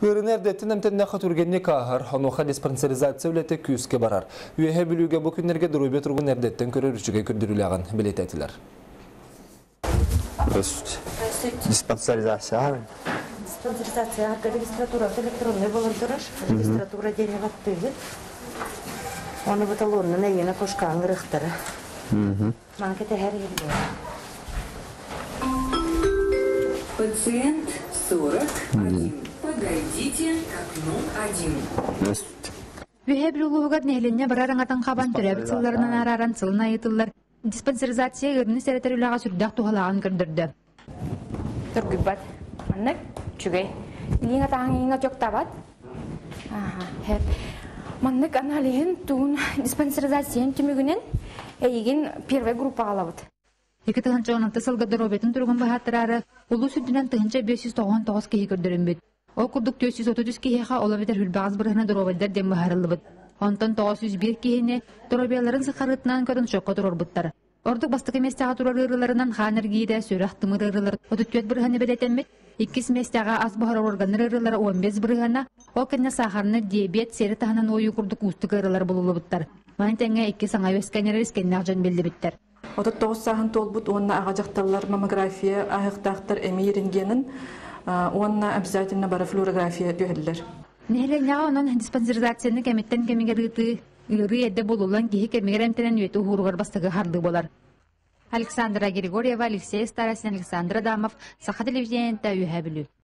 Үрін әрдеттін әмтенне қатургенне кағыр, онуға диспансеризация үлеті күйіске барар. Үйе білуге бұл күнерге дұрубе тұрғын әрдеттен көрер үшіге күрдіріліған білет әтілер. Здравствуйте. Диспансеризация. Диспансеризация, регистратура, электронный волонтераж, регистратура денег активит. Оны буталонны нәйені кошкаң рыхтары. Манке тәһәр елде. Пациент 41. Окну 1. Здравствуйте. Үһэ билулугар нехленне барараңатын хабан төрәбит сылларынан араран сылын айытылар. Диспансеризация ырны сәрәтер үлаға сүрдәк туғалаған кірдірді. Маннык чугай. Линга таң инга жоктабат. Ага, хеп. Маннык аналиген туун диспансеризациянын түмүгүнен эйигин первая группа алабыт. Екі тығынчы онанты сылға дұробетін тұрғын бағаттырары, ұлы сүрдінен тығынча 599 кейі көрдірін бет. Ол күрдік 430 кейіға ола бетер хүлбағыз бұрғына дұробайдар дем бағарылы бет. Онтан 901 кейіне дұробияларын сықарытынан көрін шоққа тұрор бұттар. Ордық бастық еместіға тұрар ырыларынан ханыр кейді сөрәқ тымыр ырылар. Отүттөт бұрғаны бәлетенмет, Иккис местяга ас бахар органнар ырылар 15 бұрғана, ол кәнне сахарны диабет, сері таханан ойы күрдік ұстық ырылар болулы бұттар. Майн тәңе икки саңа өскәнер ескеннақ жан белді біттер. Отот тоғыз сағын толбут онна ағажақталар маммография ағықтақтар әмей онна обязательно бара флюорография түйелілер. Нехленяға онан диспансеризацияны кәметтен кәмегер ыты ыры әдді болулан кихи кәмегер әмтенен өйті хуругар бастығы харды болар. Александра Григорьева, Алексей Старосин, Александр Адамов, Саха телевидениента үйә білу.